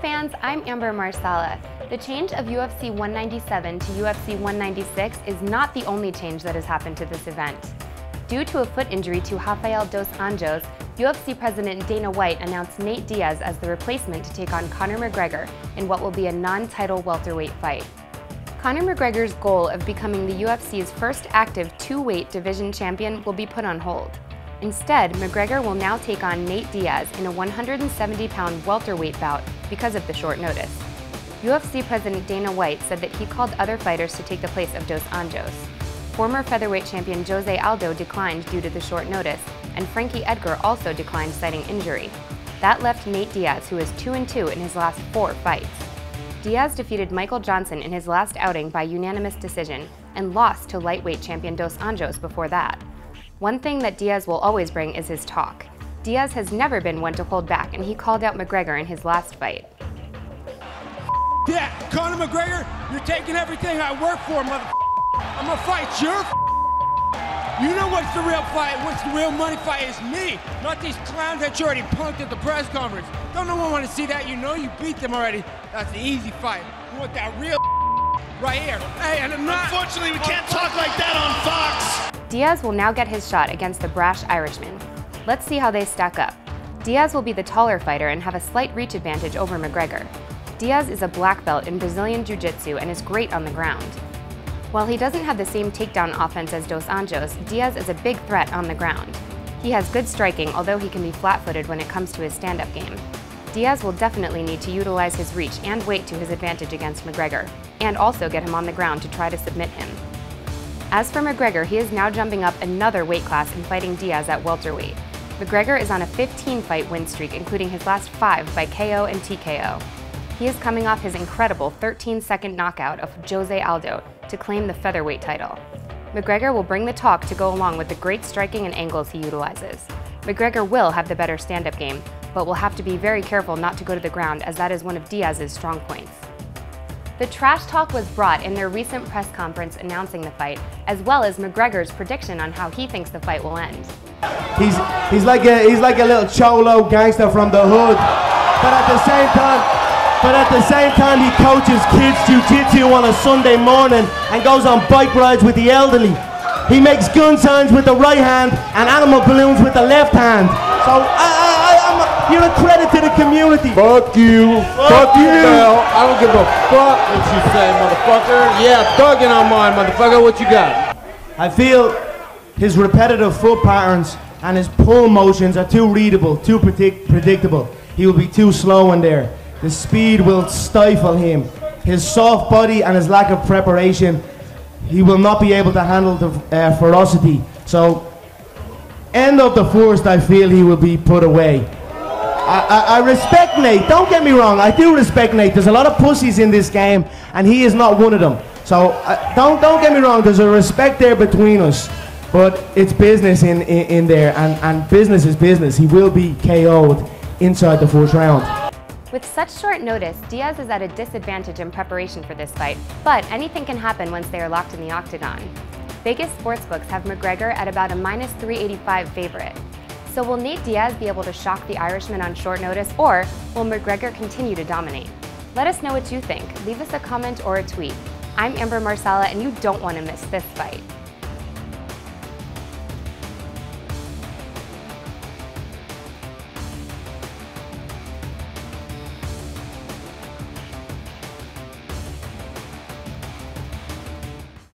fans, I'm Amber Marsala. The change of UFC 197 to UFC 196 is not the only change that has happened to this event. Due to a foot injury to Rafael dos Anjos, UFC President Dana White announced Nate Diaz as the replacement to take on Conor McGregor in what will be a non-title welterweight fight. Conor McGregor's goal of becoming the UFC's first active two-weight division champion will be put on hold. Instead, McGregor will now take on Nate Diaz in a 170-pound welterweight bout because of the short notice. UFC President Dana White said that he called other fighters to take the place of Dos Anjos. Former featherweight champion Jose Aldo declined due to the short notice, and Frankie Edgar also declined citing injury. That left Nate Diaz, who is 2-2 in his last four fights. Diaz defeated Michael Johnson in his last outing by unanimous decision and lost to lightweight champion Dos Anjos before that. One thing that Diaz will always bring is his talk. Diaz has never been one to hold back, and he called out McGregor in his last fight. Yeah, Conor McGregor, you're taking everything I work for, mother. I'm gonna fight your. You know what's the real fight? What's the real money fight? Is me, not these clowns that you already punked at the press conference. Don't no one want to see that. You know you beat them already. That's the easy fight. You want that real right here. Hey, and I'm not. Unfortunately, we can't talk like that on Fox. Diaz will now get his shot against the brash Irishman. Let's see how they stack up. Diaz will be the taller fighter and have a slight reach advantage over McGregor. Diaz is a black belt in Brazilian Jiu-Jitsu and is great on the ground. While he doesn't have the same takedown offense as Dos Anjos, Diaz is a big threat on the ground. He has good striking, although he can be flat-footed when it comes to his stand-up game. Diaz will definitely need to utilize his reach and weight to his advantage against McGregor, and also get him on the ground to try to submit him. As for McGregor, he is now jumping up another weight class and fighting Diaz at welterweight. McGregor is on a 15-fight win streak, including his last five by KO and TKO. He is coming off his incredible 13-second knockout of Jose Aldo to claim the featherweight title. McGregor will bring the talk to go along with the great striking and angles he utilizes. McGregor will have the better stand-up game, but will have to be very careful not to go to the ground as that is one of Diaz's strong points. The trash talk was brought in their recent press conference announcing the fight, as well as McGregor's prediction on how he thinks the fight will end. He's he's like a he's like a little cholo gangster from the hood, but at the same time, but at the same time he coaches kids jiu-jitsu on a Sunday morning and goes on bike rides with the elderly. He makes gun signs with the right hand and animal balloons with the left hand. So I, you're a credit to the community. Fuck you. Fuck, fuck you. I don't give a fuck what you say, motherfucker. Yeah, thugging on mine, motherfucker. What you got? I feel his repetitive foot patterns and his pull motions are too readable, too predict predictable. He will be too slow in there. The speed will stifle him. His soft body and his lack of preparation, he will not be able to handle the uh, ferocity. So, end of the first, I feel he will be put away. I, I, respect Nate. Don't get me wrong. I do respect Nate. There's a lot of pussies in this game, and he is not one of them. So uh, don't don't get me wrong. There's a respect there between us, but it's business in, in, in there, and, and business is business. He will be KO'd inside the fourth round. With such short notice, Diaz is at a disadvantage in preparation for this fight, but anything can happen once they are locked in the octagon. Vegas sportsbooks have McGregor at about a minus 385 favorite. So will Nate Diaz be able to shock the Irishman on short notice, or will McGregor continue to dominate? Let us know what you think. Leave us a comment or a tweet. I'm Amber Marsala, and you don't want to miss this fight.